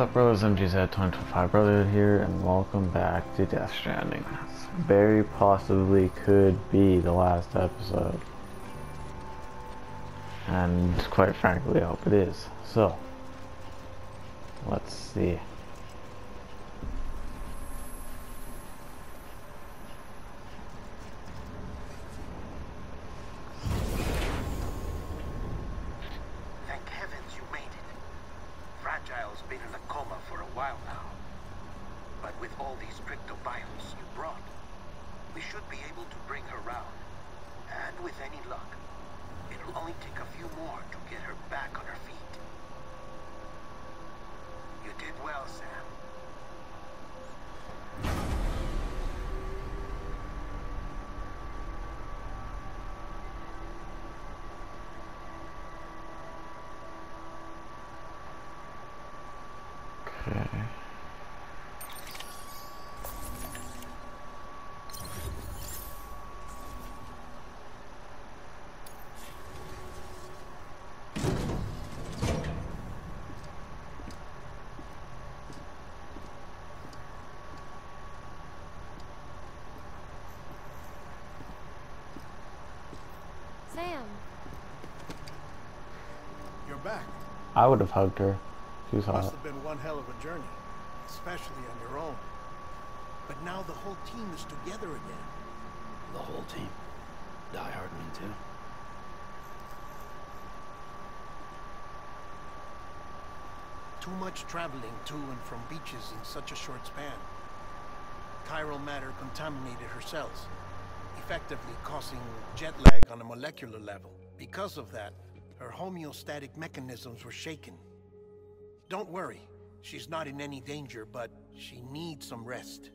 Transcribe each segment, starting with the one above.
up brothers, MGZ2025 brother here and welcome back to Death Stranding. This very possibly could be the last episode. And quite frankly I hope it is. So, let's see. Thank heavens you made it. Fragile's been in a coma for a while now. But with all these cryptobiotes you brought, we should be able to bring her round. And with any luck, it'll only take a few more to get her back on her feet. You did well, Sam. Okay. Sam, You're back. I would have hugged her. She was Must hot. have been one hell of a journey, especially on your own. But now the whole team is together again. The whole team. Die Hardman too. Too much traveling to and from beaches in such a short span. Chiral matter contaminated her cells, effectively causing jet lag on a molecular level. Because of that, her homeostatic mechanisms were shaken. Don't worry, she's not in any danger, but she needs some rest.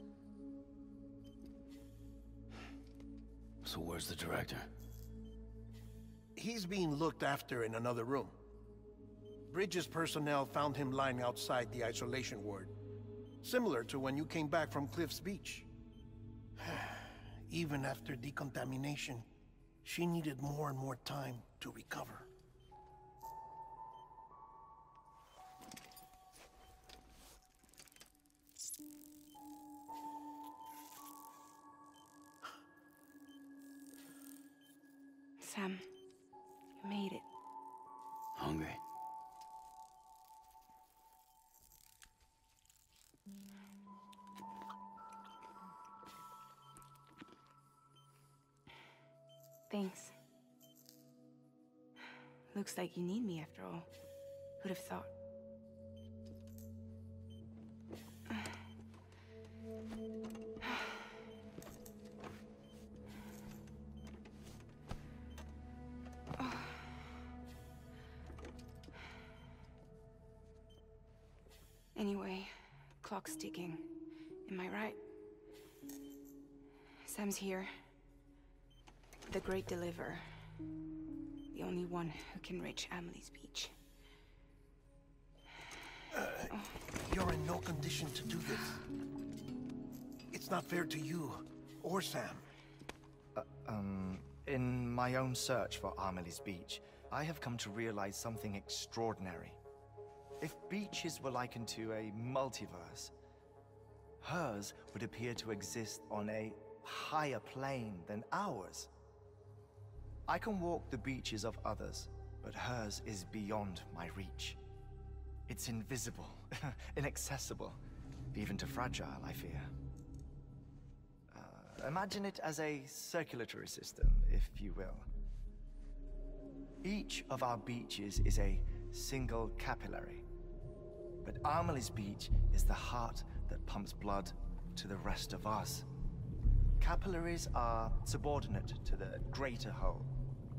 So where's the director? He's being looked after in another room. Bridges personnel found him lying outside the isolation ward. Similar to when you came back from Cliff's Beach. Even after decontamination, she needed more and more time to recover. Sam, you made it. Hungry? Thanks. Looks like you need me after all. Who'd have thought? Clock's ticking. Am I right? Sam's here. The Great Deliverer. The only one who can reach Amelie's Beach. You're in no condition to do this. It's not fair to you or Sam. Um, in my own search for Amelie's Beach, I have come to realize something extraordinary. If beaches were likened to a multiverse, hers would appear to exist on a higher plane than ours. I can walk the beaches of others, but hers is beyond my reach. It's invisible, inaccessible, even to Fragile, I fear. Uh, imagine it as a circulatory system, if you will. Each of our beaches is a single capillary. But Amelie's beach is the heart that pumps blood to the rest of us. Capillaries are subordinate to the greater whole.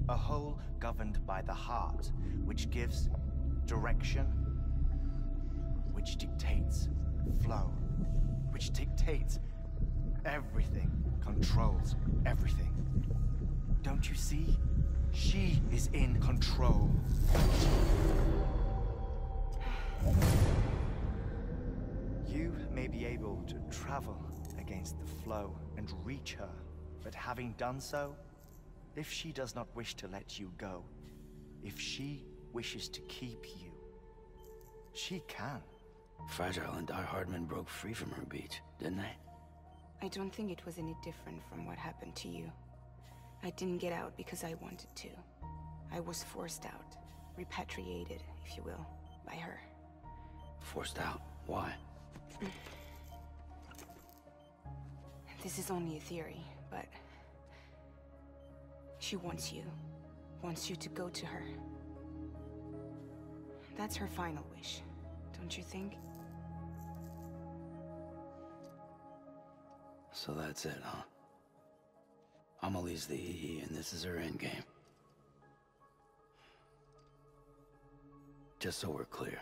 A whole governed by the heart, which gives direction, which dictates flow, which dictates everything, controls everything. Don't you see? She is in control. You may be able to travel against the flow and reach her, but having done so, if she does not wish to let you go, if she wishes to keep you, she can. Fragile and Die Hardman broke free from her beach, didn't they? I don't think it was any different from what happened to you. I didn't get out because I wanted to. I was forced out. Repatriated, if you will, by her. Forced out? Why? This is only a theory, but... She wants you. Wants you to go to her. That's her final wish, don't you think? So that's it, huh? Amelie's the EE, and this is her endgame. Just so we're clear,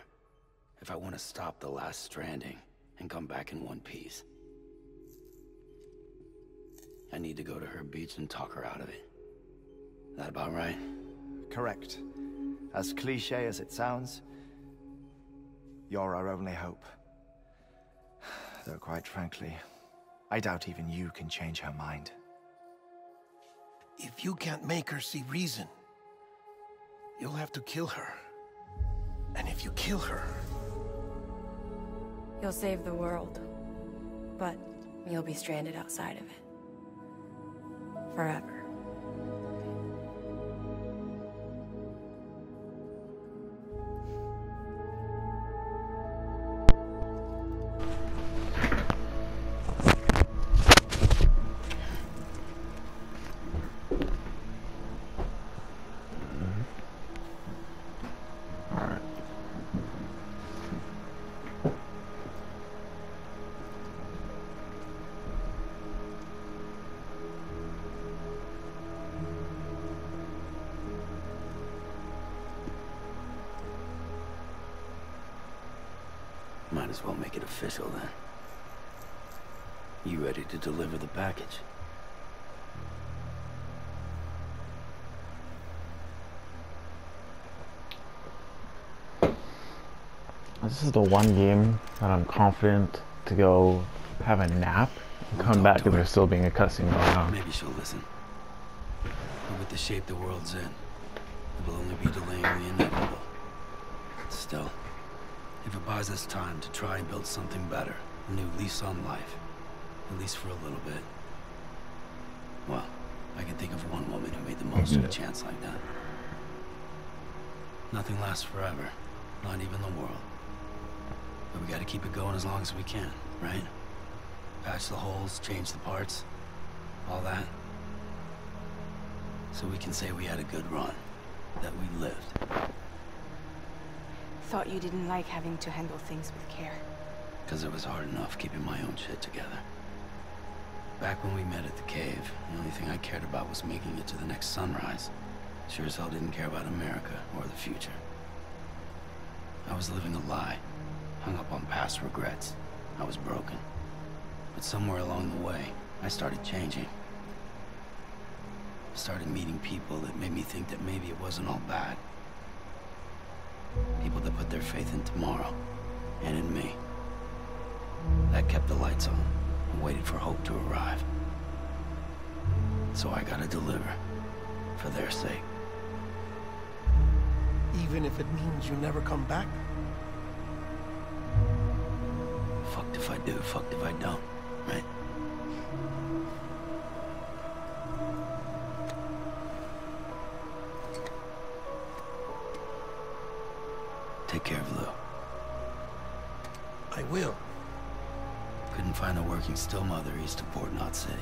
if I want to stop the last stranding and come back in one piece, I need to go to her beach and talk her out of it. That about right? Correct. As cliche as it sounds, you're our only hope. Though quite frankly, I doubt even you can change her mind. If you can't make her see reason, you'll have to kill her. And if you kill her... You'll save the world. But you'll be stranded outside of it. Forever. As well make it official then. You ready to deliver the package? This is the one game that I'm confident to go have a nap and We'll come back to and her. there's still being a cutscene going on. Maybe she'll listen. But with the shape the world's in, it will only be delaying the inevitable. Buys us time to try and build something better, a new lease on life, at least for a little bit, well, I can think of one woman who made the most of a chance like that. Nothing lasts forever, not even the world. But we gotta keep it going as long as we can, right? Patch the holes, change the parts, all that. So we can say we had a good run, that we lived. Thought you didn't like having to handle things with care. Because it was hard enough keeping my own shit together. Back when we met at the cave, the only thing I cared about was making it to the next sunrise. Sure as hell didn't care about America or the future. I was living a lie, hung up on past regrets. I was broken. But somewhere along the way, I started changing. Started meeting people that made me think that maybe it wasn't all bad. People that put their faith in tomorrow, and in me. That kept the lights on and waited for hope to arrive. So I gotta deliver, for their sake. Even if it means you never come back? Fucked if I do, fucked if I don't, right? Of Port Knot City.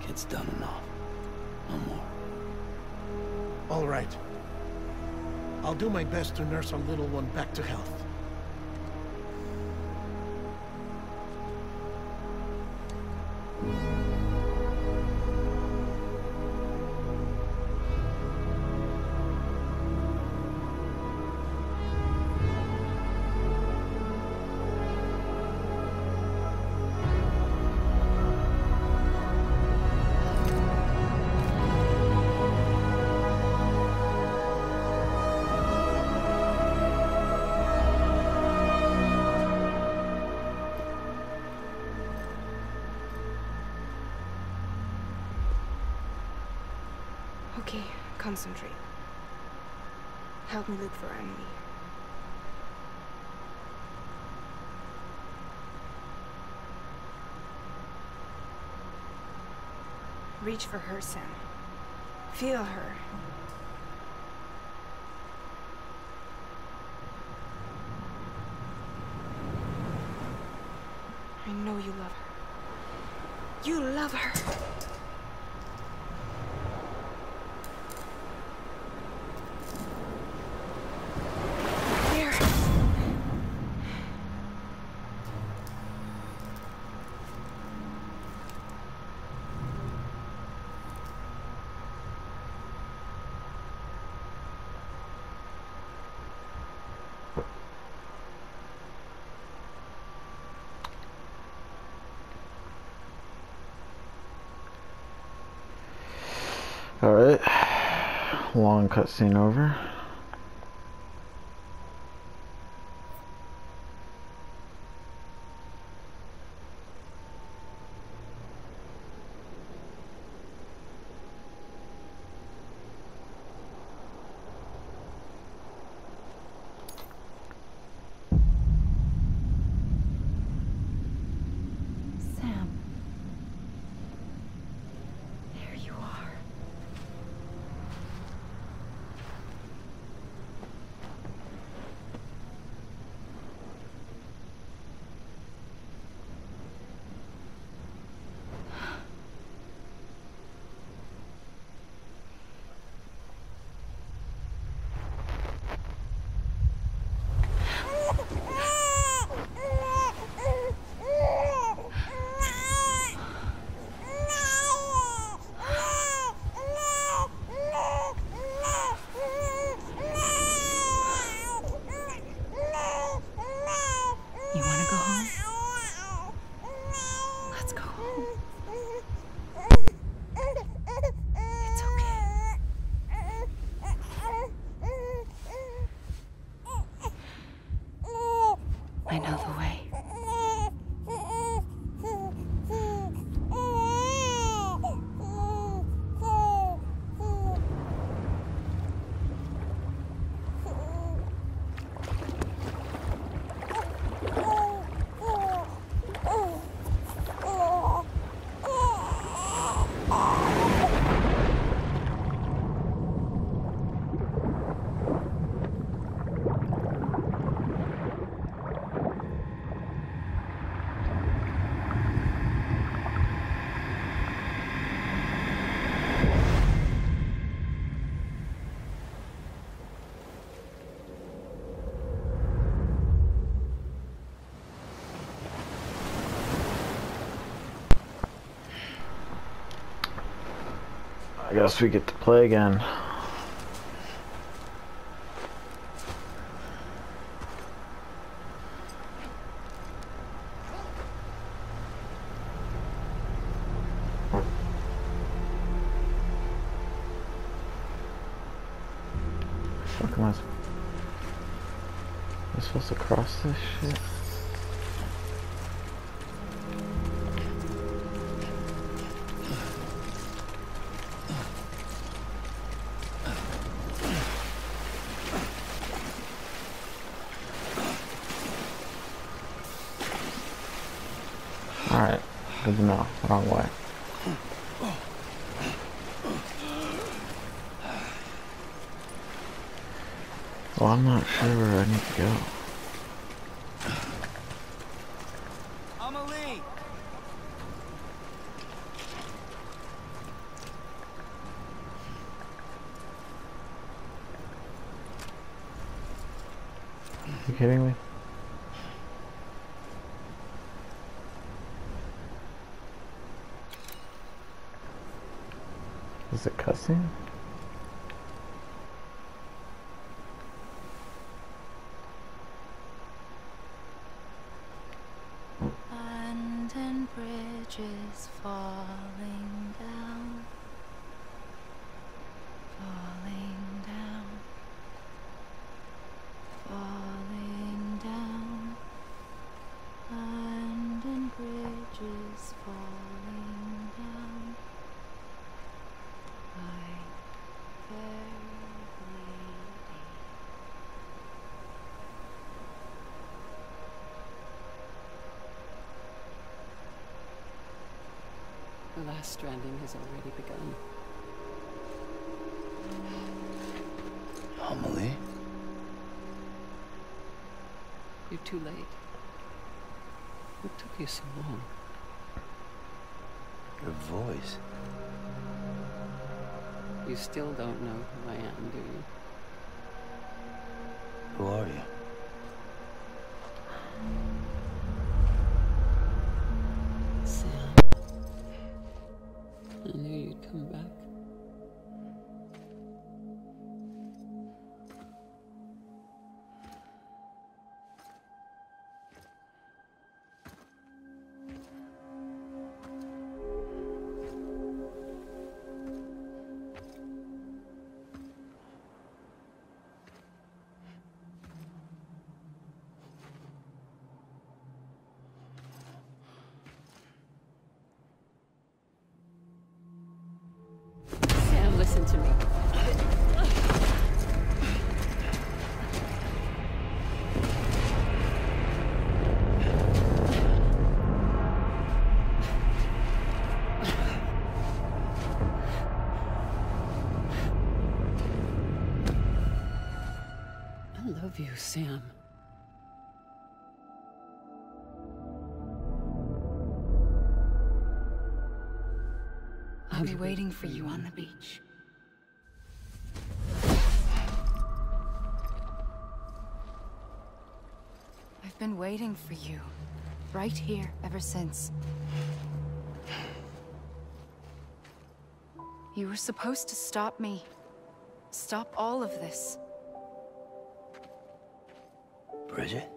Kid's done enough. No more. All right. I'll do my best to nurse our little one back to health. Concentrate. Help me look for Amelie. Reach for her, Sam. Feel her. I know you love her. You love her! long cutscene over. I guess we get to play again. Last stranding has already begun. Amelie? You're too late. What took you so long? Your voice. You still don't know who I am, do you? Who are you? You, Sam. I'll be waiting for you on the beach. I've been waiting for you. Right here, ever since. You were supposed to stop me. Stop all of this. Bridget?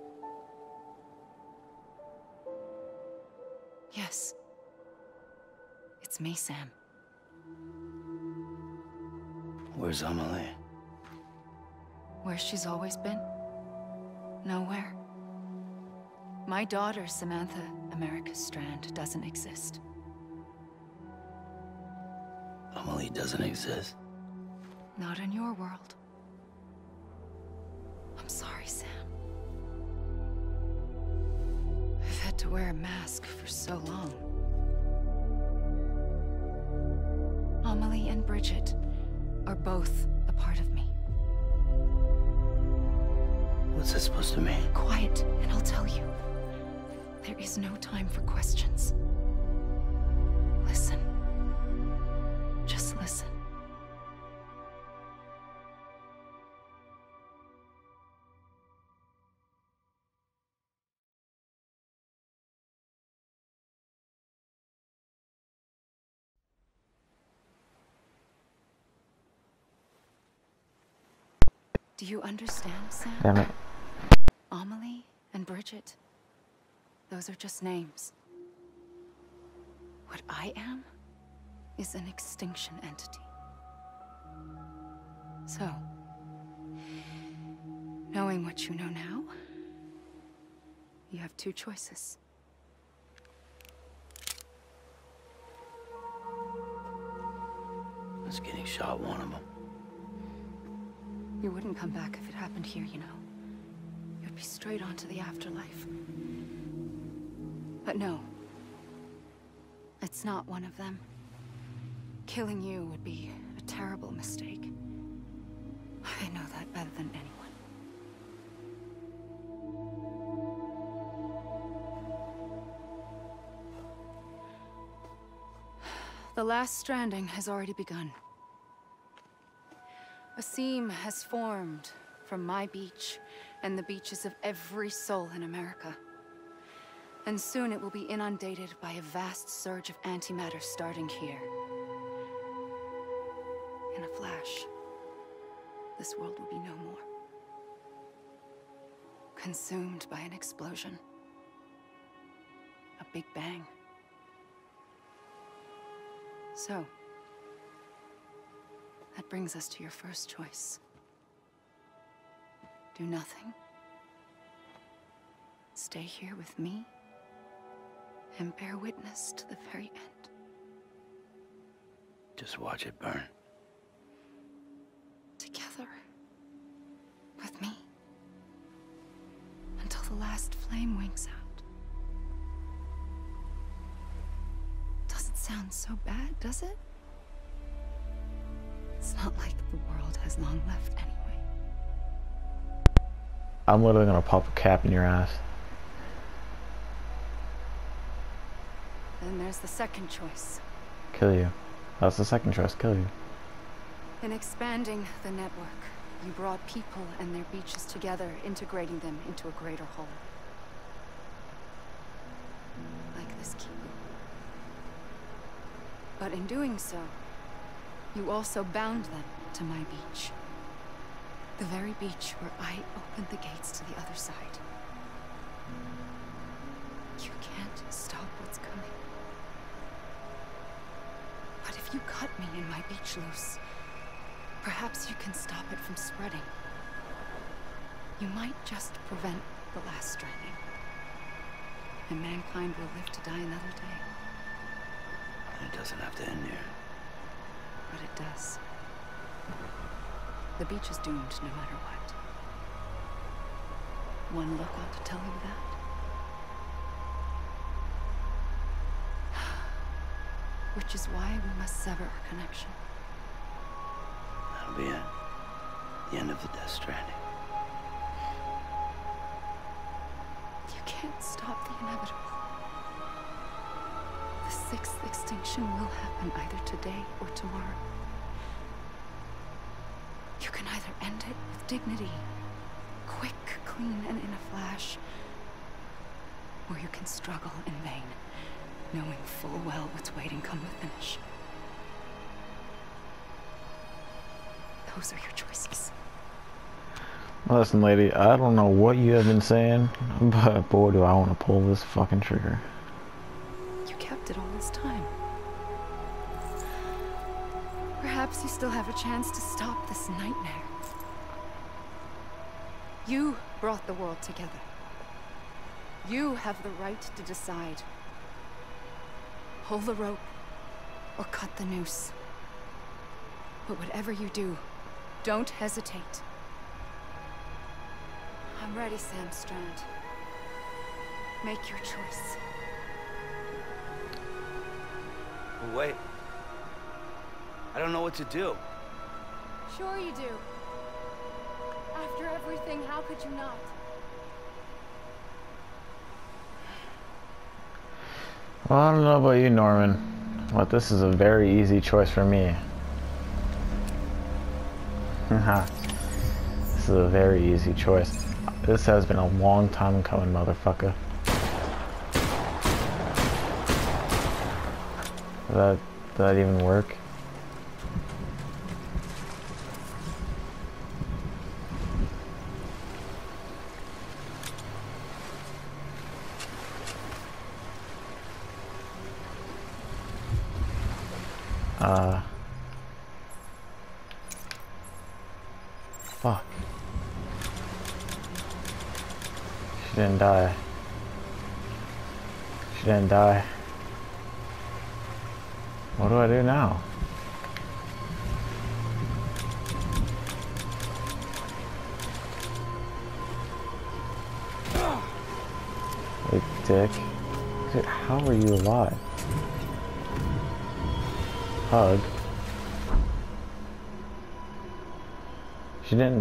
Yes. It's me, Sam. Where's Amelie? Where she's always been? Nowhere. My daughter, Samantha America Strand, doesn't exist. Amelie doesn't exist. Not in your world. I'm sorry, Sam. To wear a mask for so long. Amelie and Bridget are both a part of me. What's this supposed to mean? Quiet, and I'll tell you. There is no time for questions. You understand, Sam? Damn it. Amelie and Bridget. Those are just names. What I am is an extinction entity. So, knowing what you know now, you have two choices. I Was getting shot one of them. You wouldn't come back if it happened here, you know. You'd be straight on to the afterlife. But no. It's not one of them. Killing you would be a terrible mistake. I know that better than anyone. The last stranding has already begun. Seam has formed from my beach and the beaches of every soul in America. And soon it will be inundated by a vast surge of antimatter starting here. In a flash, this world will be no more. Consumed by an explosion. A big bang. So, that brings us to your first choice. Do nothing. Stay here with me. And bear witness to the very end. Just watch it burn. Together. With me. Until the last flame winks out. Doesn't sound so bad, does it? It's not like the world has long left anyway. I'm literally gonna pop a cap in your ass. Then there's the second choice. Kill you. That's the second choice, kill you. In expanding the network, you brought people and their beaches together, integrating them into a greater whole. Like this keep. But in doing so, you also bound them to my beach. The very beach where I opened the gates to the other side. You can't stop what's coming. But if you cut me and my beach loose, perhaps you can stop it from spreading. You might just prevent the last stranding. And mankind will live to die another day. It doesn't have to end here. But it does. The beach is doomed no matter what. One look ought to tell you that. Which is why we must sever our connection. That'll be it. The end of the Death Stranding. You can't stop the inevitable. Sixth extinction will happen either today or tomorrow. You can either end it with dignity, quick, clean, and in a flash, or you can struggle in vain, knowing full well what's waiting come the finish. Those are your choices. Listen, lady, I don't know what you have been saying, but boy, do I want to pull this fucking trigger. This time. Perhaps you still have a chance to stop this nightmare. You brought the world together. You have the right to decide. Pull the rope or cut the noose. But whatever you do, don't hesitate. I'm ready, Sam Strand. Make your choice. Wait. I don't know what to do. Sure you do. After everything, how could you not? Well, I don't know about you, Norman, but this is a very easy choice for me. Haha. this is a very easy choice. This has been a long time coming, motherfucker. Did that even work?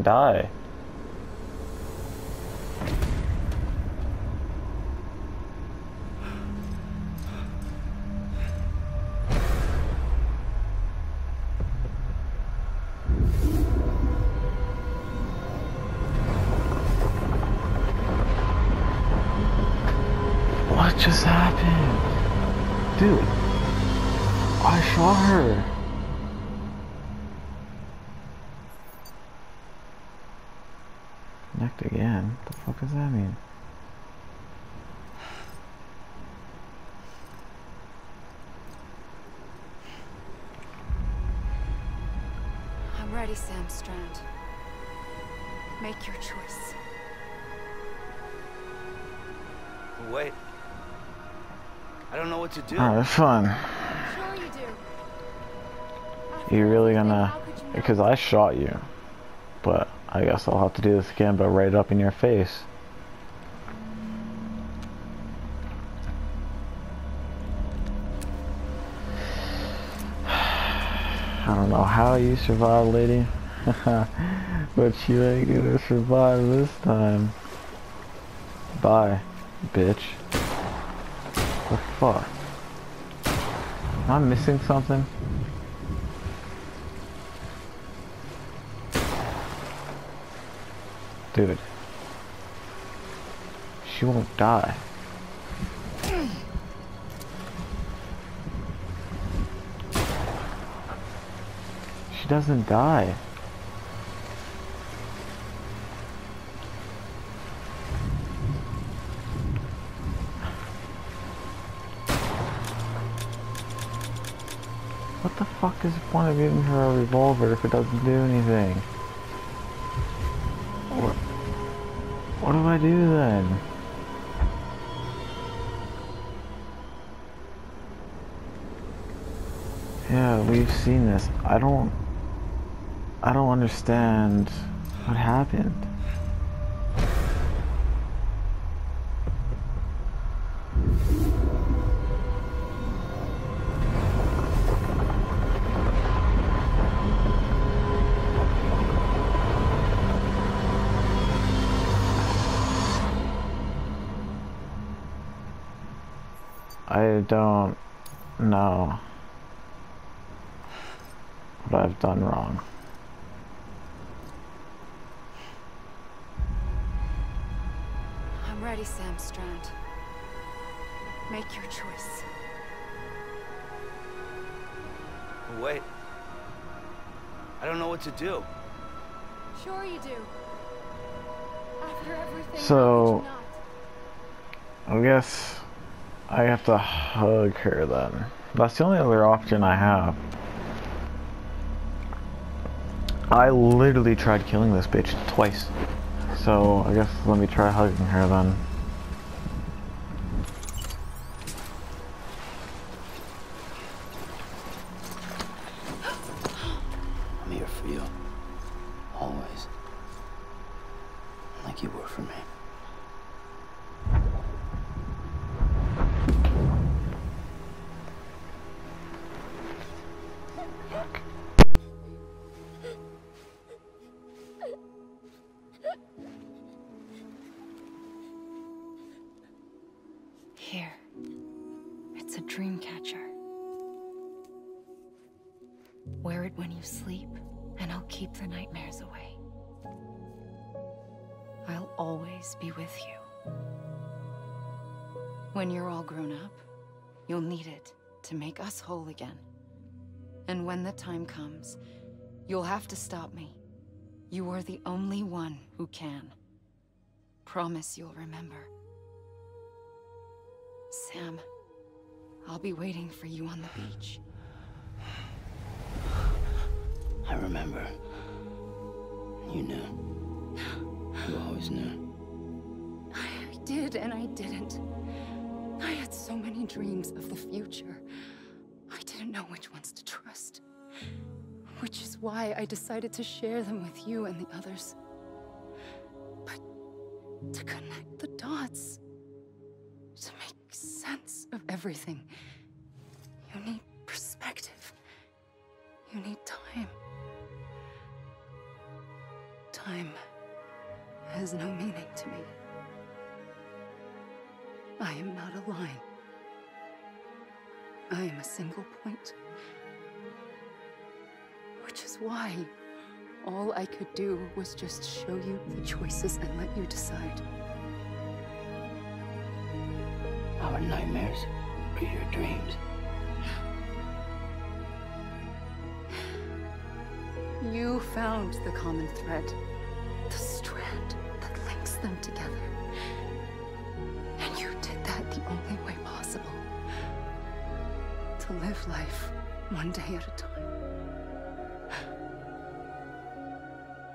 Die. What just happened? Dude, I shot her. Necked again? What the fuck does that mean? I'm ready, Sam Strand. Make your choice. Wait. I don't know what to do. Alright, fun. Sure you do. After You really gonna... how could you not? Because I shot you. But I guess I'll have to do this again, but right up in your face. I don't know how you survived, lady. but you ain't gonna survive this time. Bye, bitch. What the fuck? Am I missing something? Dude. She won't die. Doesn't die. What the fuck is the point of giving her a revolver if it doesn't do anything? What, what do I do then? Yeah, we've seen this. I don't... I don't understand what happened. I don't know what I've done wrong. I'm ready, Sam Strand. Make your choice. Wait. I don't know what to do. Sure you do. After everything, So- how could you? I guess I have to hug her then. That's the only other option I have. I literally tried killing this bitch twice. So I guess let me try hugging her then. Always be with you. When you're all grown up, you'll need it to make us whole again. And when the time comes, you'll have to stop me. You are the only one who can. Promise you'll remember. Sam, I'll be waiting for you on the beach. I remember. You knew. You always knew. Did and I didn't. I had so many dreams of the future. I didn't know which ones to trust. Which is why I decided to share them with you and the others. But to connect the dots, to make sense of everything, you need perspective. You need time. Time has no meaning to me. I am not a line. I am a single point. Which is why all I could do was just show you the choices and let you decide. Our nightmares are your dreams. You found the common thread, the strand that links them together. Live life one day at a time.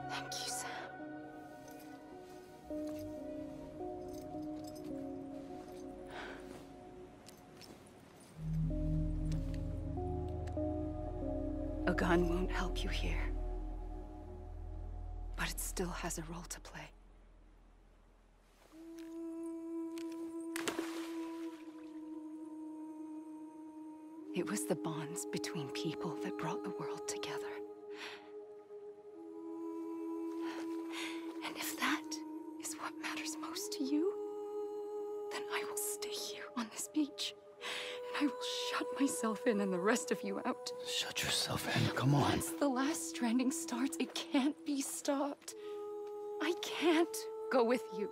Thank you, Sam. A gun won't help you here. But it still has a role to play. It was the bonds between people that brought the world together. And if that is what matters most to you, then I will stay here on this beach. And I will shut myself in and the rest of you out. Shut yourself in. Come on. Once the last stranding starts, it can't be stopped. I can't go with you.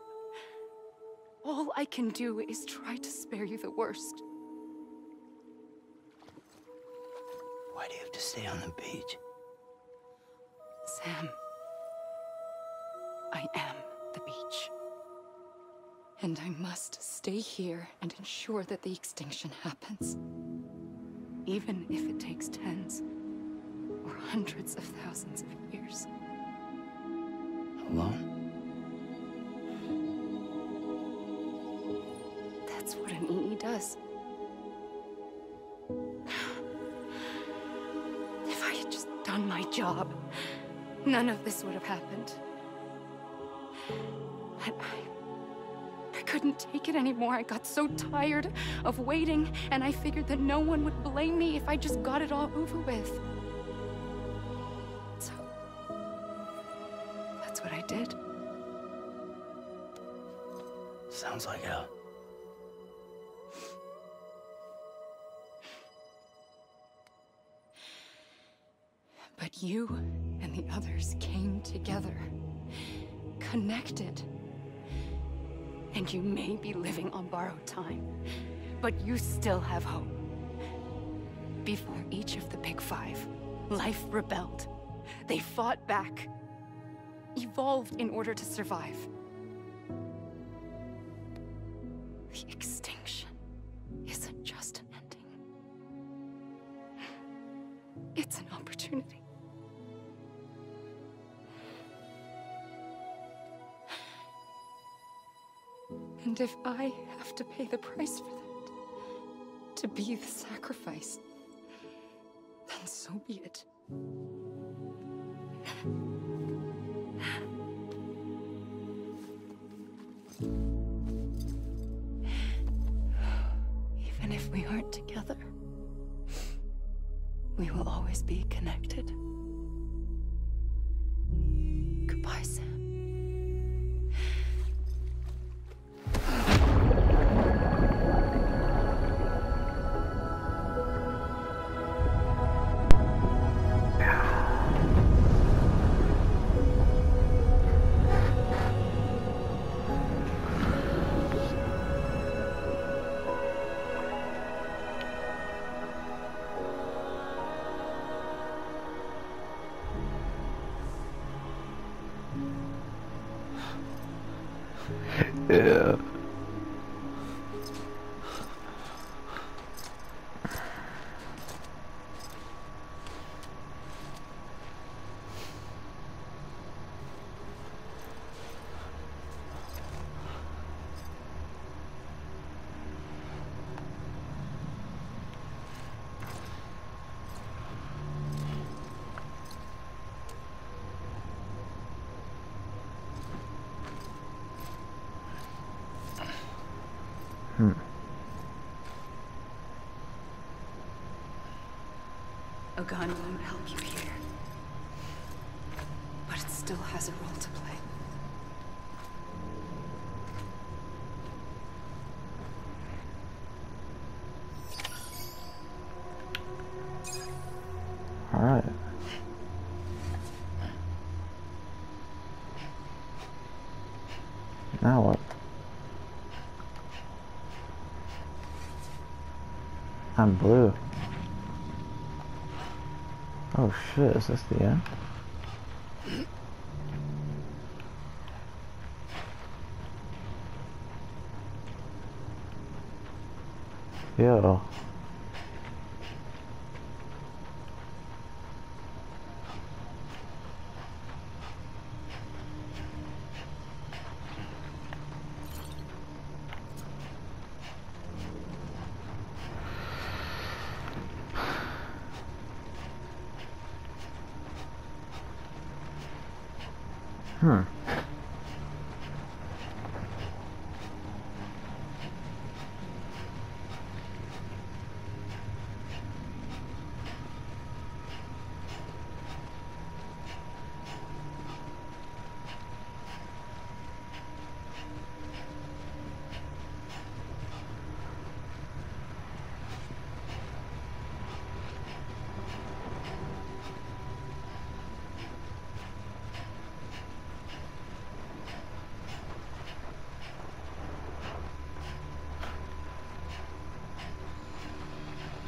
All I can do is try to spare you the worst. Why do you have to stay on the beach? Sam, I am the beach. And I must stay here and ensure that the extinction happens. Even if it takes tens or hundreds of thousands of years. Alone? That's what an EE does. My job, none of this would have happened. I, I couldn't take it anymore. I got so tired of waiting, and I figured that no one would blame me if I just got it all over with. So, that's what I did. Sounds like hell. You and the others came together, connected. And you may be living on borrowed time, but you still have hope. Before each of the Big Five, life rebelled. They fought back, evolved in order to survive. The extinction isn't just an ending, it's an opportunity. And if I have to pay the price for that, to be the sacrifice, then so be it. Even if we aren't together, we will always be connected. Goodbye, Sam. Gun won't help you here. But it still has a role to play. Alright. Now what? I'm blue. Shit, is this the end? Yo.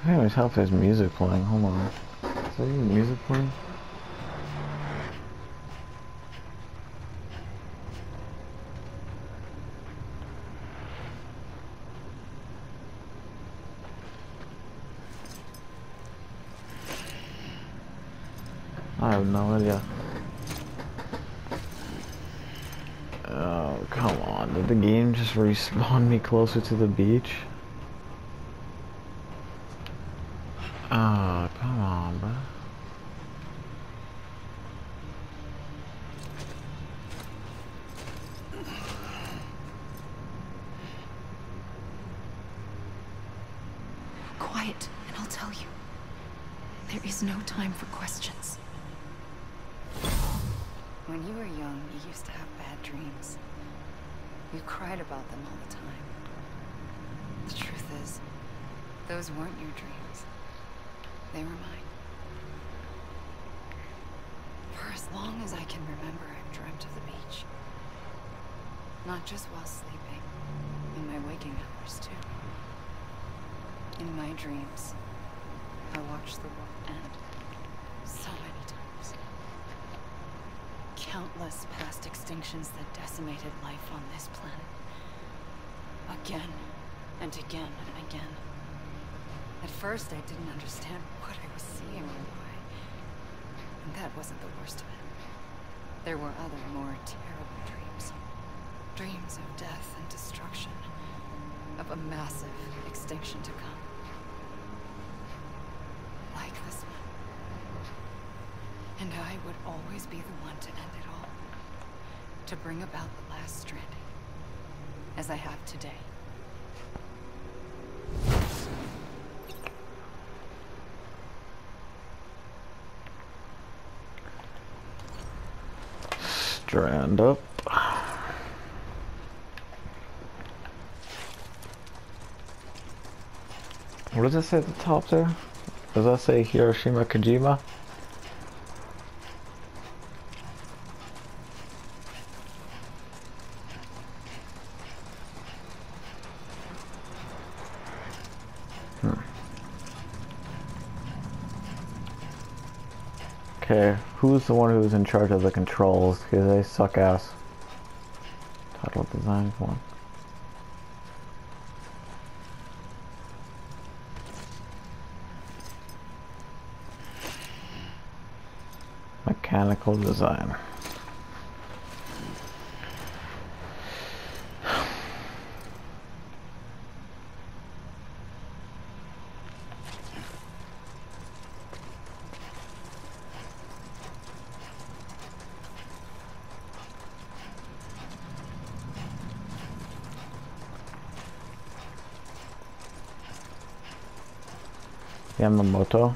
I always if there's music playing. Hold on. Is there even music playing? I have no idea. Oh, come on. Did the game just respawn me closer to the beach? Oh, come on, bro. Quiet, and I'll tell you. There is no time for questions. When you were young, you used to have bad dreams. You cried about them all the time. The truth is, those weren't your dreams. They were mine. For as long as I can remember, I've dreamt of the beach. Not just while sleeping, in my waking hours, too. In my dreams, I watched the world end so many times. Countless past extinctions that decimated life on this planet. Again and again and again. At first, I didn't understand what I was seeing or why. And that wasn't the worst of it. There were other, more terrible dreams. Dreams of death and destruction. Of a massive extinction to come. Like this one. And I would always be the one to end it all. To bring about the last stranding. As I have today. Strand up. What does it say at the top there? Does that say Hiroshima Kojima? Hmm. Okay, who's the one who's in charge of the controls? Because they suck ass. Title design one. Mechanical design. Yamamoto.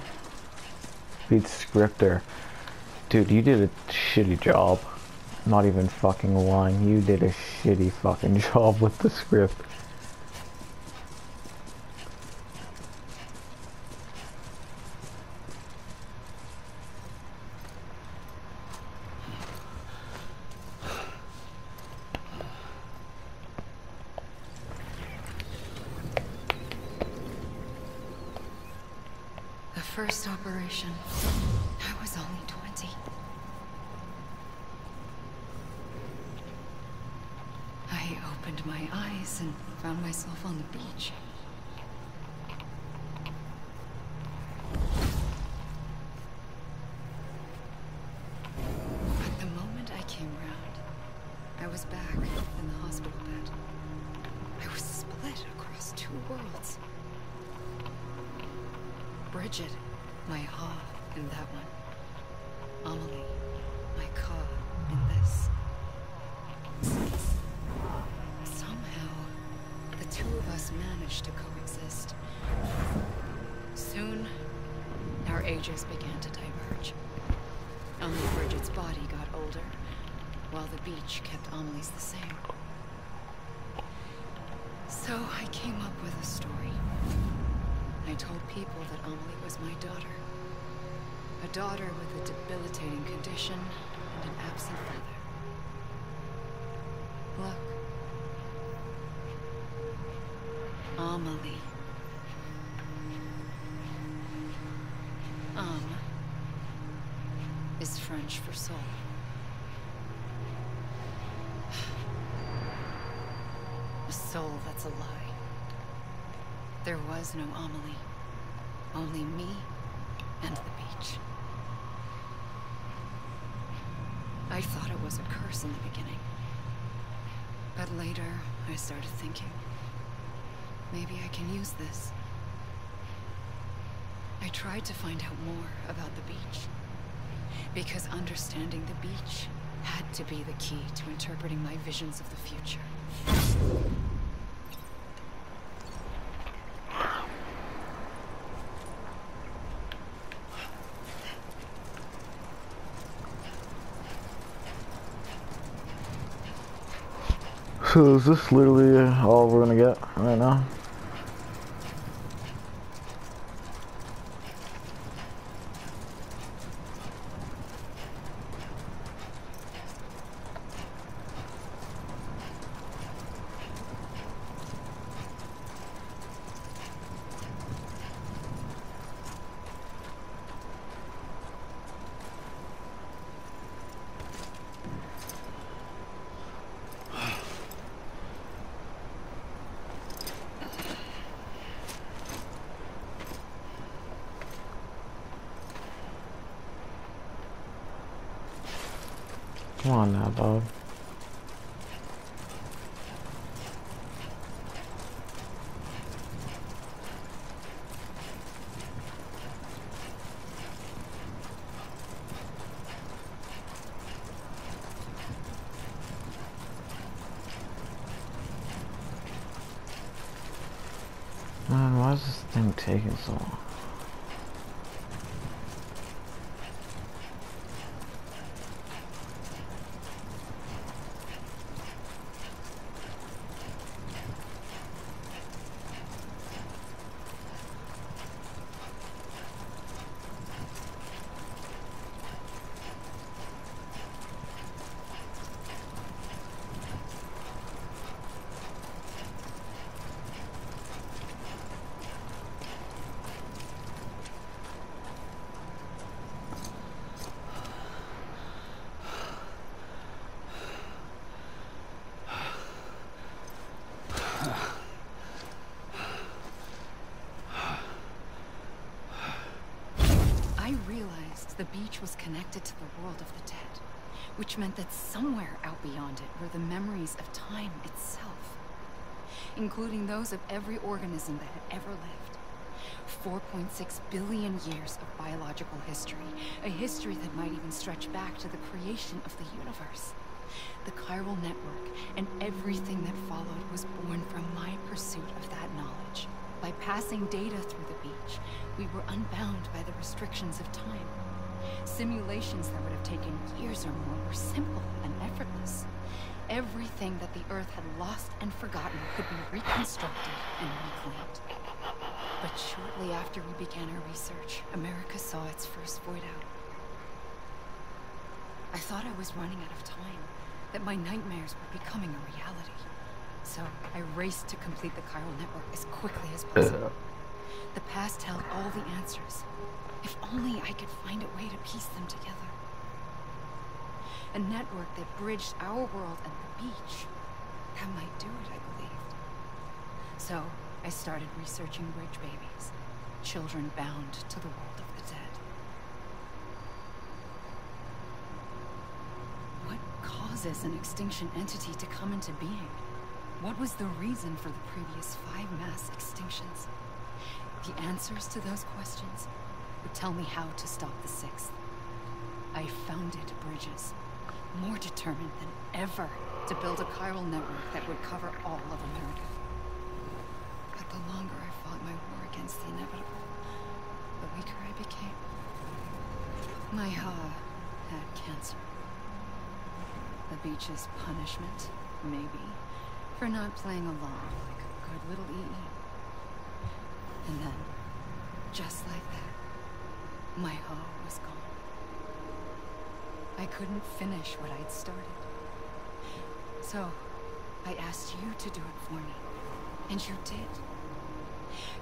Lead scripter. Dude, you did a shitty job. Not even fucking lying. You did a shitty fucking job with the script. The first operation. I was only 20. I opened my eyes and found myself on the beach. normally. Âme um, is French for soul. A soul that's a lie. There was no Amelie. Only me and the beach. I thought it was a curse in the beginning. But later, I started thinking maybe I can use this. I tried to find out more about the beach. Because understanding the beach had to be the key to interpreting my visions of the future. So is this literally all we're gonna get right now? Was connected to the world of the dead, which meant that somewhere out beyond it were the memories of time itself, including those of every organism that had ever lived. 4.6 billion years of biological history, a history that might even stretch back to the creation of the universe. The chiral network and everything that followed was born from my pursuit of that knowledge. By passing data through the beach, we were unbound by the restrictions of time. Simulations that would have taken years or more were simple and effortless. Everything that the Earth had lost and forgotten could be reconstructed and reclaimed. But shortly after we began our research, America saw its first void out. I thought I was running out of time, that my nightmares were becoming a reality. So I raced to complete the chiral network as quickly as possible. The past held all the answers. If only I could find a way to piece them together. A network that bridged our world and the beach. That might do it, I believed. So I started researching bridge babies, children bound to the world of the dead. What causes an extinction entity to come into being? What was the reason for the previous five mass extinctions? The answers to those questions would tell me how to stop the sixth. I founded Bridges, more determined than ever to build a chiral network that would cover all of America. But the longer I fought my war against the inevitable, the weaker I became. My Ha had cancer. The beach's punishment, maybe, for not playing along like a good little EE. And then, just like that, my Ha was gone. I couldn't finish what I'd started. So, I asked you to do it for me. And you did.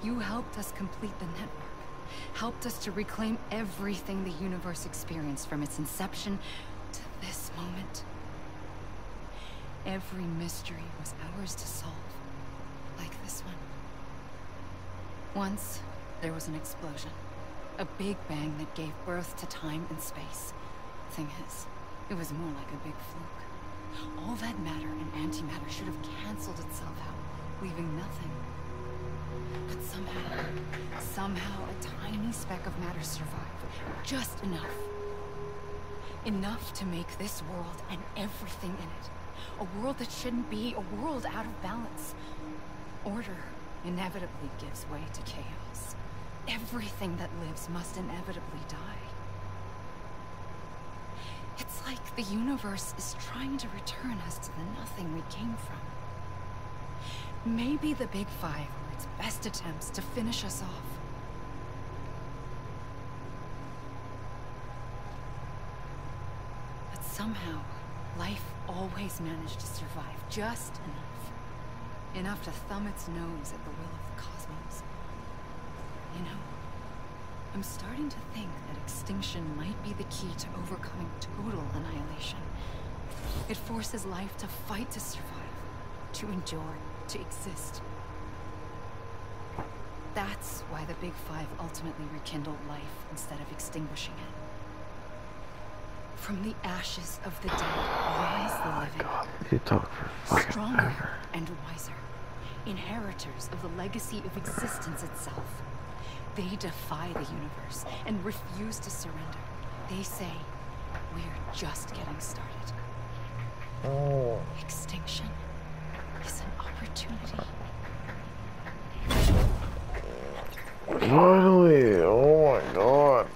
You helped us complete the network, helped us to reclaim everything the universe experienced from its inception to this moment. Every mystery was ours to solve, like this one. Once, there was an explosion. A big bang that gave birth to time and space. Thing is, it was more like a big fluke. All that matter and antimatter should have cancelled itself out, leaving nothing. But somehow, somehow a tiny speck of matter survived. Just enough. Enough to make this world and everything in it. A world that shouldn't be, a world out of balance. Order inevitably gives way to chaos. Everything that lives must inevitably die. It's like the universe is trying to return us to the nothing we came from. Maybe the Big Five were its best attempts to finish us off. But somehow, life always managed to survive just enough. Enough to thumb its nose at the will of the cosmos. You know, I'm starting to think that extinction might be the key to overcoming total annihilation. It forces life to fight to survive, to endure, to exist. That's why the Big Five ultimately rekindled life instead of extinguishing it. From the ashes of the dead rise the living. God, you talk for Stronger ever. and wiser. Inheritors of the legacy of existence itself. They defy the universe and refuse to surrender. They say, we're just getting started. Oh. Extinction is an opportunity. Finally, oh my god.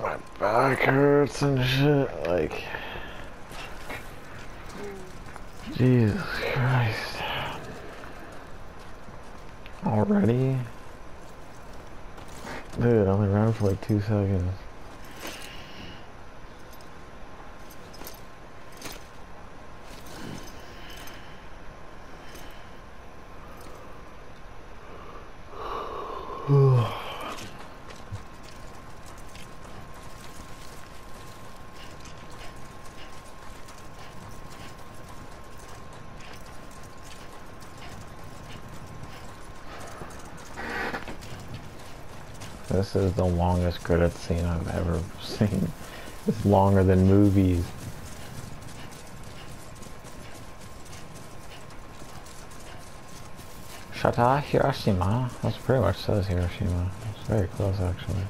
My back hurts and shit, like... Jesus Christ. Already? Dude, I only ran for like two seconds. This is the longest credit scene I've ever seen. It's longer than movies. Shata Hiroshima. That's pretty much says Hiroshima. It's very close actually.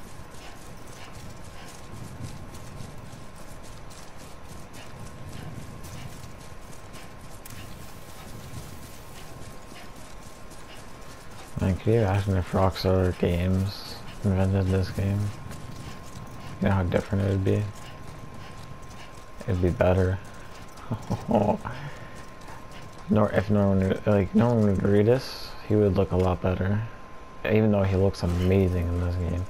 Could you imagine if Rockstar Games invented this game? You know how different it would be? It'd be better. Nor if no one like Norman Reedus, he would look a lot better. Even though he looks amazing in this game.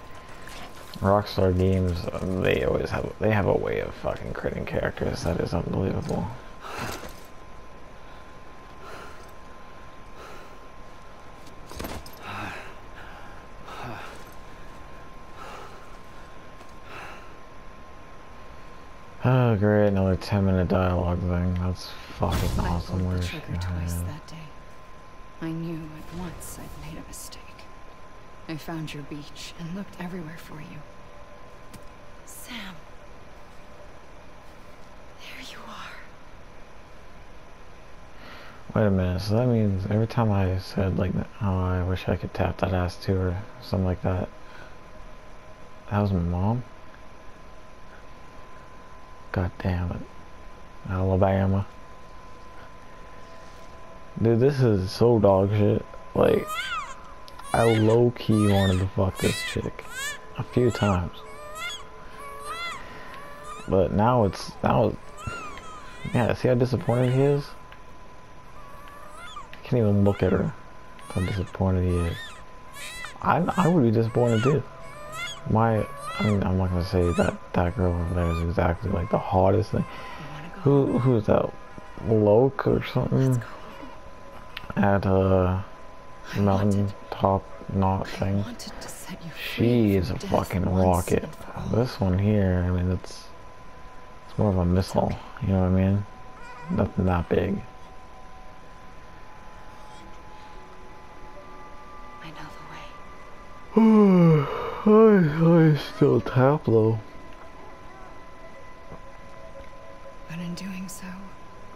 Rockstar Games, they always have they have a way of fucking creating characters that is unbelievable. Oh great, another 10 minute dialogue thing. That's fucking I awesome. pulled the trigger twice yeah. that day. I knew at once I'd made a mistake. I found your beach and looked everywhere for you. Sam. There you are. Wait a minute, so that means every time I said like, oh I wish I could tap that ass too or something like that, that was my mom? God damn it. Alabama. Dude, this is so dog shit. Like, I low key wanted to fuck this chick a few times. But now it's, now yeah, see how disappointed he is? I can't even look at her. How disappointed he is. I, I would be disappointed too. My, I mean, I'm not gonna say that that girl over there is exactly like the hottest thing. You wanna go Who, who's that? Loke or something? At a mountain top not thing. wanted to set you free She is a fucking rocket. and for all. This one here, I mean, it's it's more of a missile. You know what I mean? Nothing that big. I know the way. I, I still though. But in doing so,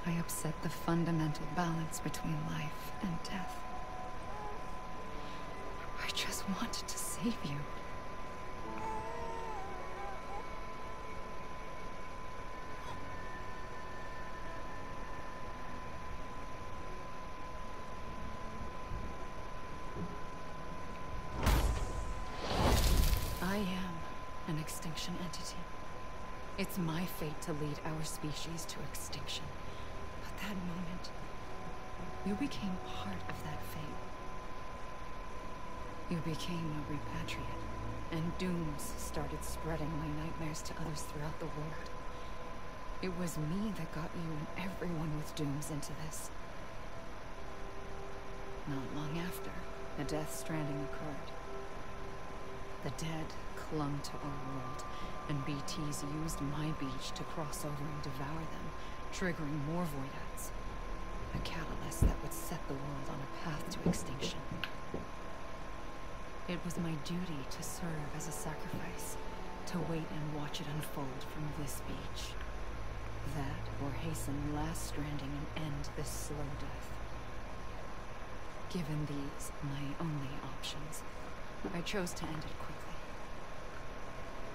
I upset the fundamental balance between life and death. I just wanted to save you. My fate to lead our species to extinction. But that moment, you became part of that fate. You became a repatriate, and dooms started spreading my nightmares to others throughout the world. It was me that got you and everyone with dooms into this. Not long after, a death stranding occurred. The dead clung to our world, and BTs used my beach to cross over and devour them, triggering more voidouts. A catalyst that would set the world on a path to extinction. It was my duty to serve as a sacrifice, to wait and watch it unfold from this beach. That, or hasten the last stranding and end this slow death. Given these my only options, I chose to end it quickly.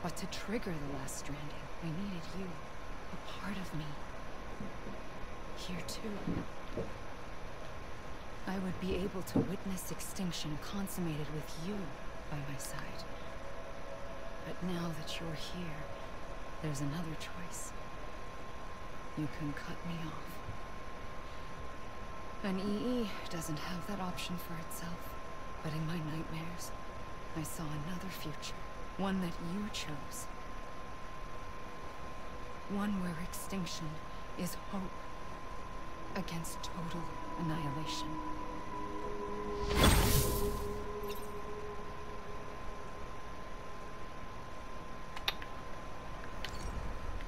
But to trigger the last stranding, I needed you, a part of me. Here too. I would be able to witness extinction consummated with you by my side. But now that you're here, there's another choice. You can cut me off. An EE doesn't have that option for itself. But in my nightmares, I saw another future. One that you chose. One where extinction is hope against total annihilation.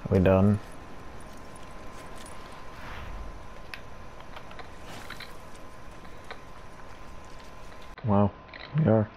Are we done? Wow, we are.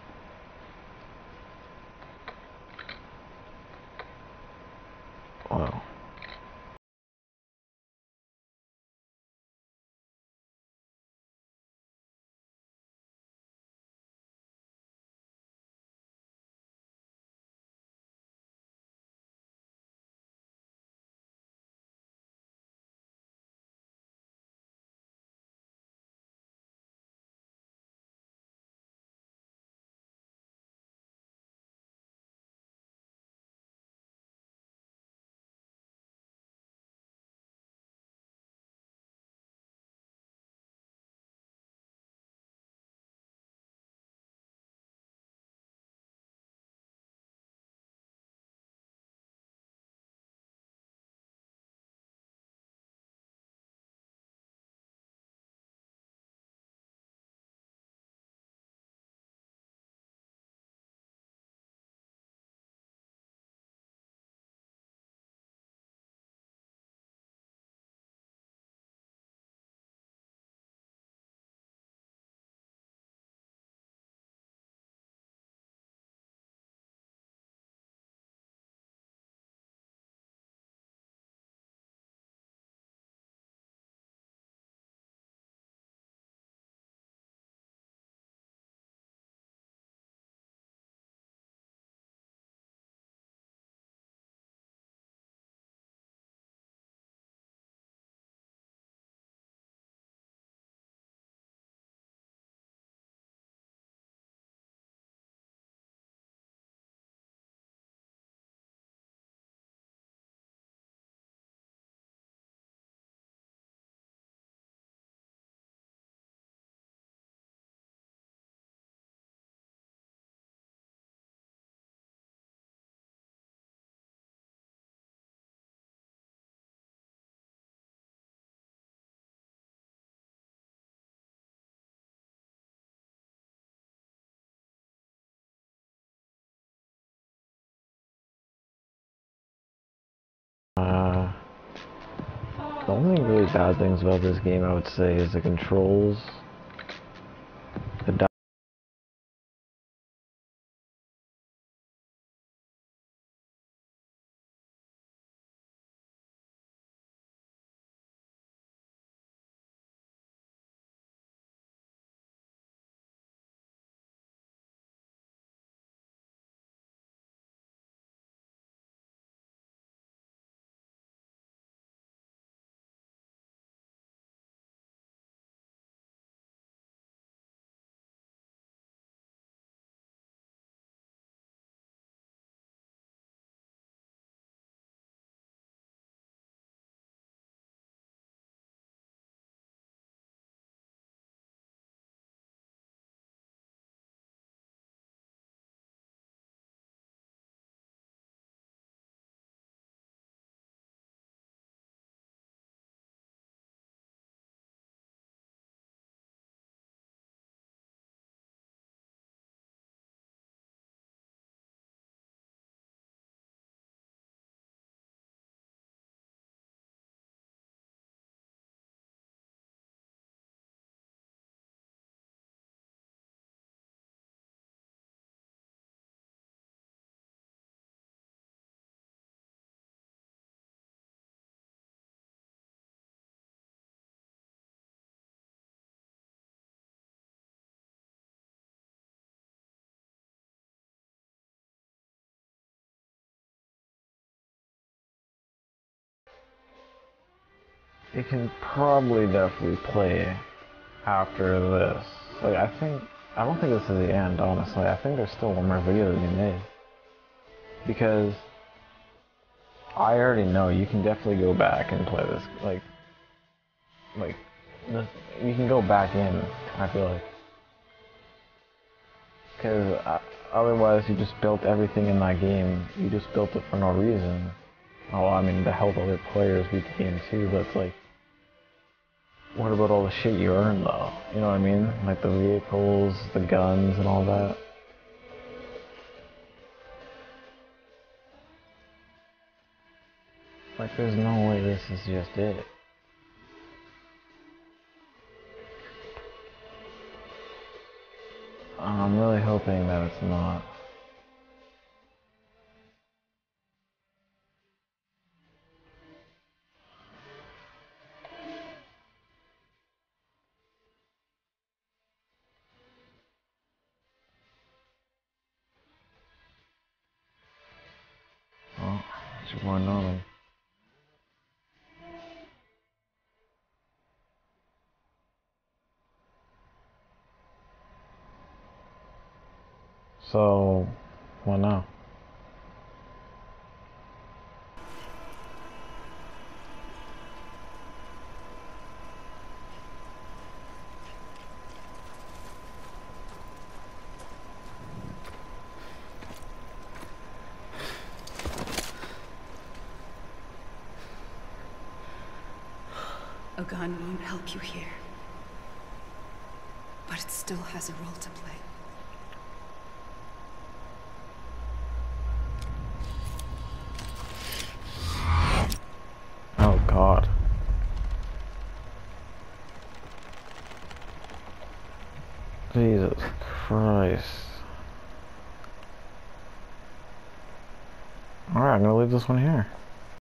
Only really bad things about this game I would say is the controls. You can probably definitely play after this. Like I think I don't think this is the end, honestly. I think there's still one more video to be made. Because I already know you can definitely go back and play this like like this, you can go back in, I feel like. Because uh, otherwise you just built everything in that game. You just built it for no reason. Oh, I mean, to help other players beat the game too, but it's like, what about all the shit you earned though? You know what I mean? Like the vehicles, the guns, and all that. Like there's no way this is just it. I'm really hoping that it's not. You here. But it still has a role to play. Oh god. Jesus Christ. Alright, I'm gonna leave this one here.